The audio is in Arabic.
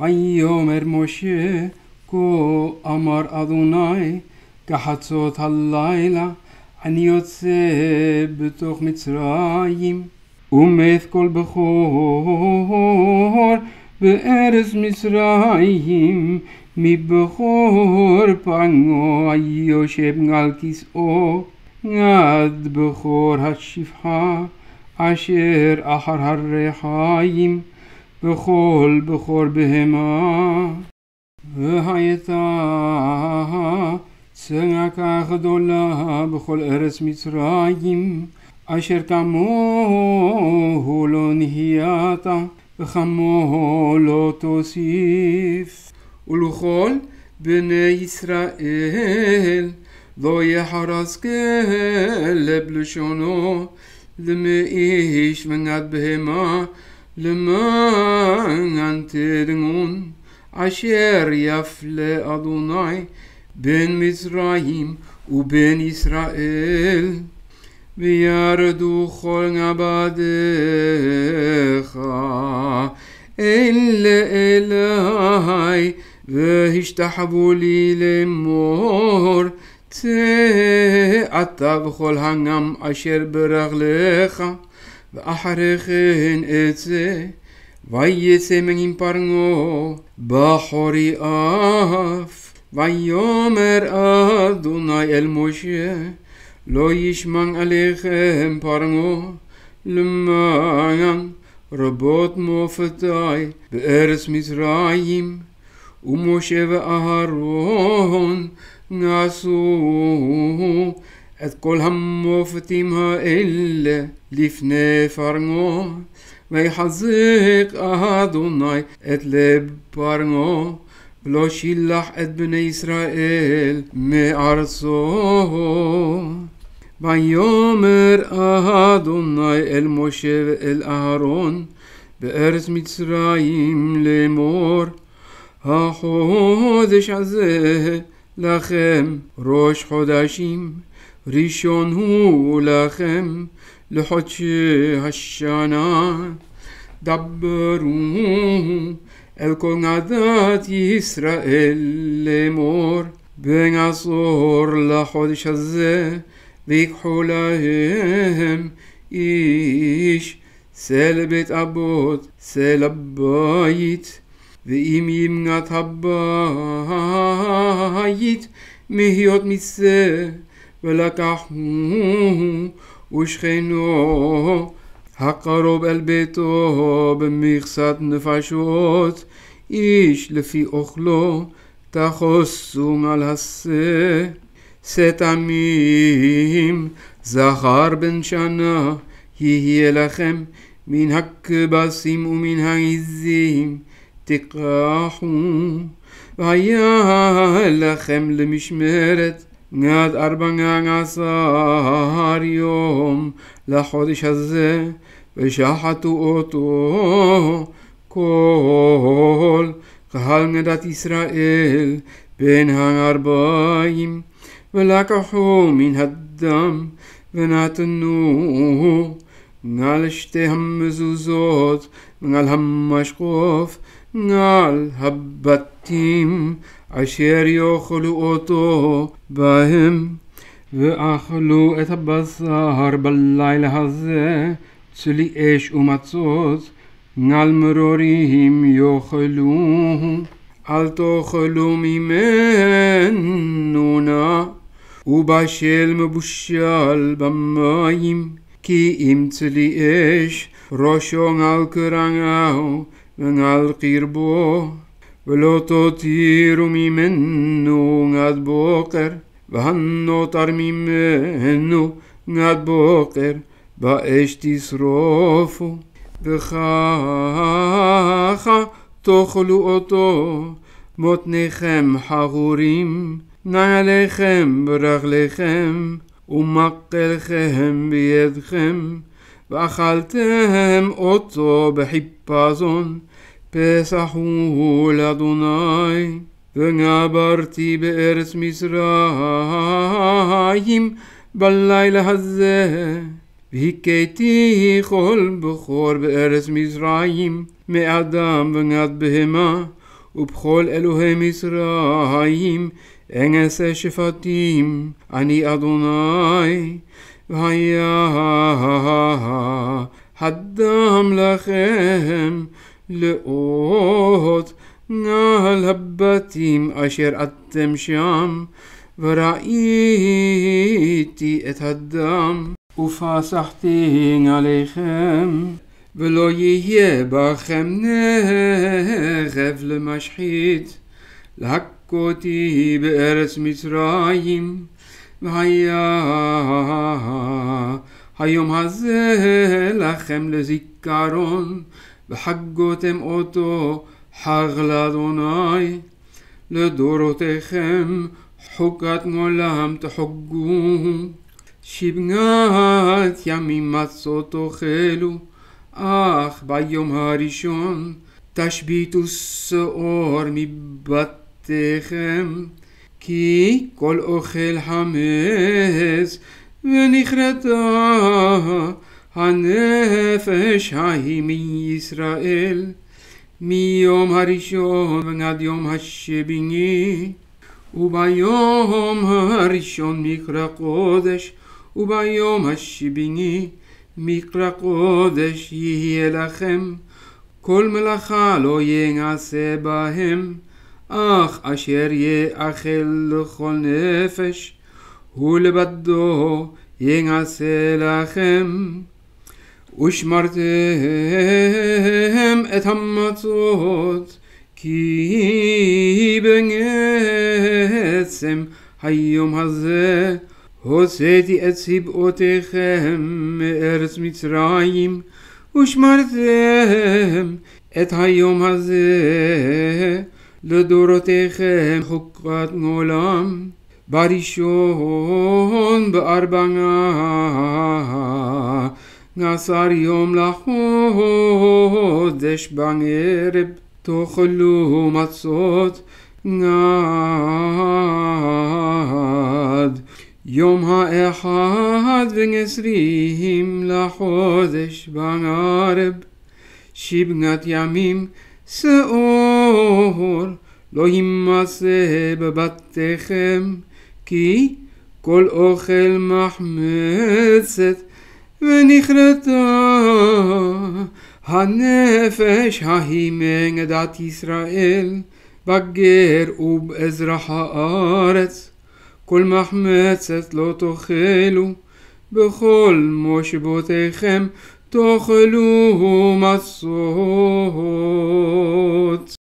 ויאמר משה, כה אמר אדוני, כחצות הלילה, אני יוצא בתוך מצרים, ומת כל בכור בארץ מצרים, מבכור פנו היושב על כסאו, עד בכור השפחה, אשר אחר הרי בכל בכור בהמה, והייתה צעקה גדולה בכל ארץ מצרים, אשר כמוהו לא נהיית, וכמוהו לא תוסיף. ולכל בני ישראל לא יחרזקל לב לשונו, למאיש מנת בהמה למען תדמון אשר יפלה אדוני בין מצרים ובין ישראל וירדו כל נבדיך אלה אליי והשתחוו לי לאמור צא אתה וכל העם אשר ברך לך ve ahrechen etze vayetze men in parngo ba hori af vayomer adunay el moshe lo למען alechem parngo lumayan robot mofetay be eres أتقولهم وفتيمها إلا لفنا فرنو ويحزق أهدوناي أتلب برنو ולא שילח את בני ישראל מארצו. ויאמר אדוני אל משה ואל אהרון בארץ מצרים לאמור, החודש הזה לכם ראש חודשים. ریشون هو لخم لحچ هشانا دبرو الكونادات اسرائیل لمور به أصور لحد شزة ويكحو لهم إيش سال بيت أبوت و أبايت ואם ימנת הבית, ولكحوه وشخنوه هقروا بقلبته بميخسة نفاشوت إيش لفي أخلو تخصو مع الهسة ستاميم زخار بن شانا هي لخم من هك باسيم ومن هايزيم تقاحو ويا لخم لمشمرت ngad arba nga ngasar yom לחודש הזה ושחטו אותו כל קהל מדינת ישראל בין הארבעים ולקחו מן הדם ונתנו על שתי המזוזות ועל המשקוף ועל הבתים אשר יאכלו אותו בהם, ואכלו את הבשר בלילה הזה, צלי אש ומצות, נעל מרורים יאכלו, אל תאכלו ממנו נא, ובשל מבושל במים, כי אם צלי אש, ראשו על קרניו ונעל קרבו. ولو تطير منو غاد بوقر وهنو ترميمنو غاد بوقر באש תשרופו, וככה תאכלו אותו, מותניכם חרורים, נעליכם ברגליכם, ומקלכם בידכם, ואכלתם אותו בחיפזון, פסחו לאדוני ונעברתי בארץ מצרים בלילה הזה והכיתי כל בכור בארץ מצרים מאדם ועד בהמה ובכל אלוהי מצרים אין עשה שפטים אני אדוני והיה הדם לכם לאות על הבתים אשר אתם שם, וראיתי את הדם, ופסחתי עליכם, ולא יהיה בכם נכב למשחית, להכותי בארץ מצרים, והיה היום הזה לכם לזיכרון, וחגותם אותו חג לאדוני. לדורותיכם חוקת מעולם תחגו שבעת ימים מצות תאכלו, אך ביום הראשון תשביתו שאור מבתיכם, כי כל אוכל חמץ ונכרתה הנפש ההיא מישראל, מיום הראשון עד יום השביעי, וביום הראשון מקרא קודש, וביום השביעי מקרא קודש יהיה לכם, כל מלאכה לא יעשה בהם, אך אשר יאכל לכל נפש, הוא לבדו יעשה לכם. ושמרתם את המצות, כי בעצם היום הזה הוצאתי את צבאותיכם מארץ מצרים, ושמרתם את היום הזה לדורותיכם חוקת מעולם. בראשון בארבעה נעשר יום לחודש בערב תאכלו מצות עד יום האחד ועשרים לחודש בערב שבנת ימים שאור לא יימצא בבתיכם כי כל אוכל מחמצת ונכרתה הנפש ההיא מעדת ישראל בגר ובאזרח הארץ, כל מחמצת לא תאכלו, בכל מושבותיכם תאכלו מצות.